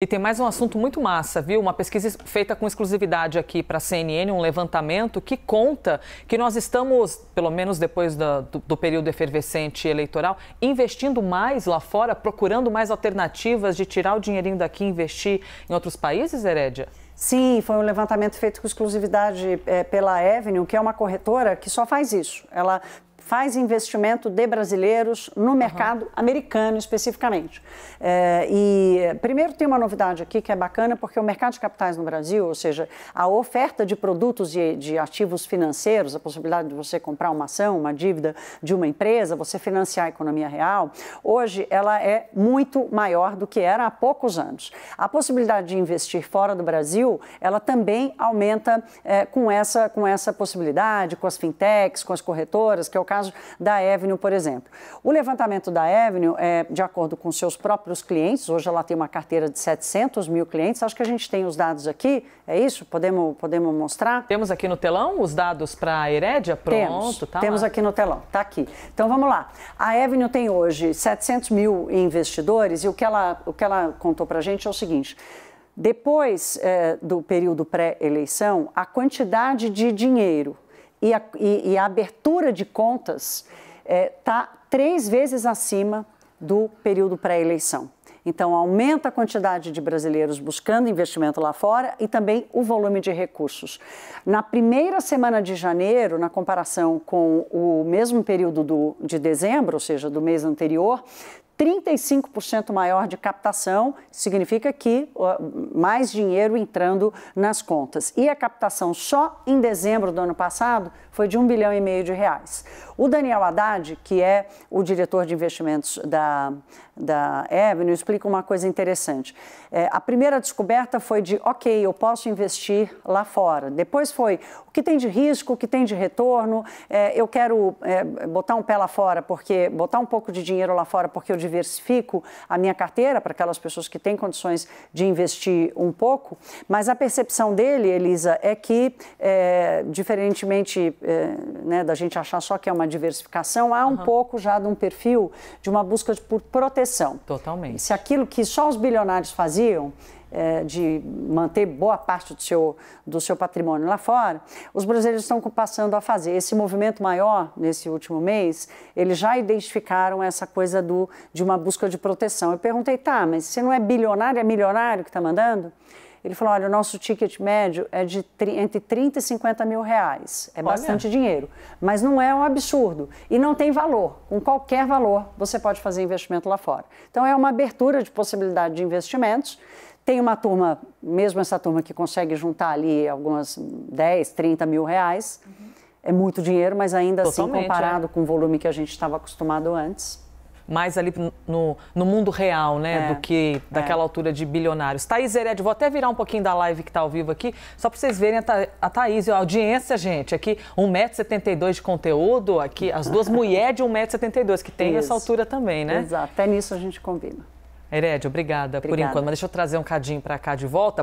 E tem mais um assunto muito massa, viu? Uma pesquisa feita com exclusividade aqui para a CNN, um levantamento que conta que nós estamos, pelo menos depois do, do, período efervescente eleitoral, investindo mais lá fora, procurando mais alternativas de tirar o dinheirinho daqui e investir em outros países, Herédia? Sim, foi um levantamento feito com exclusividade é, pela Avenue, que é uma corretora que só faz isso. Ela faz investimento de brasileiros no mercado uhum. americano especificamente. É, e primeiro tem uma novidade aqui que é bacana porque o mercado de capitais no Brasil, ou seja, a oferta de produtos e de ativos financeiros, a possibilidade de você comprar uma ação, uma dívida de uma empresa, você financiar a economia real, hoje ela é muito maior do que era há poucos anos. A possibilidade de investir fora do Brasil, ela também aumenta é, com, essa, com essa possibilidade, com as fintechs, com as corretoras, que é o caso caso da Avenue, por exemplo. O levantamento da Avenue, é, de acordo com seus próprios clientes, hoje ela tem uma carteira de 700 mil clientes, acho que a gente tem os dados aqui, é isso? Podemos, podemos mostrar? Temos aqui no telão os dados para a Herédia? Pronto, temos, tá Temos lá. aqui no telão, tá aqui. Então vamos lá. A Avenue tem hoje 700 mil investidores e o que ela, o que ela contou para a gente é o seguinte. Depois é, do período pré-eleição, a quantidade de dinheiro e a, e, e a abertura de contas está é, tá três vezes acima do período pré-eleição. Então, aumenta a quantidade de brasileiros buscando investimento lá fora e também o volume de recursos. Na primeira semana de janeiro, na comparação com o mesmo período do, de dezembro, ou seja, do mês anterior, 35% maior de captação, significa que mais dinheiro entrando nas contas. E a captação só em dezembro do ano passado foi de um bilhão e meio de reais. O Daniel Haddad, que é o diretor de investimentos da, da Avenue, explica uma coisa interessante. É, a primeira descoberta foi de, ok, eu posso investir lá fora. Depois foi o que tem de risco, o que tem de retorno. É, eu quero é, botar um pé lá fora, porque botar um pouco de dinheiro lá fora, porque eu diversifico a minha carteira para aquelas pessoas que têm condições de investir um pouco, mas a percepção dele, Elisa, é que, é, diferentemente é, né, da gente achar só que é uma diversificação, há um uhum. pouco já de um perfil de uma busca de, por proteção. Totalmente. Se aquilo que só os bilionários faziam, é, de manter boa parte do seu, do seu patrimônio lá fora, os brasileiros estão passando a fazer. Esse movimento maior, nesse último mês, eles já identificaram essa coisa do, de uma busca de proteção. Eu perguntei, tá, mas se não é bilionário, é milionário que está mandando? Ele falou: olha, o nosso ticket médio é de entre 30 e 50 mil reais. É olha. bastante dinheiro. Mas não é um absurdo. E não tem valor. Com qualquer valor, você pode fazer investimento lá fora. Então, é uma abertura de possibilidade de investimentos. Tem uma turma, mesmo essa turma que consegue juntar ali algumas 10, 30 mil reais. Uhum. É muito dinheiro, mas ainda assim, Totalmente, assim, comparado é. com o volume que a gente estava acostumado antes mais ali no, no mundo real, né? É, do que daquela é. altura de bilionários. Thaís Hered, vou até virar um pouquinho da live que está ao vivo aqui, só para vocês verem a, Tha a Thaís, a audiência, gente. Aqui, 1,72m de conteúdo, aqui as duas mulheres de 1,72m, que tem Isso. essa altura também, né? Exato, até nisso a gente combina. Herédia, obrigada, obrigada por enquanto. Mas deixa eu trazer um cadinho para cá de volta.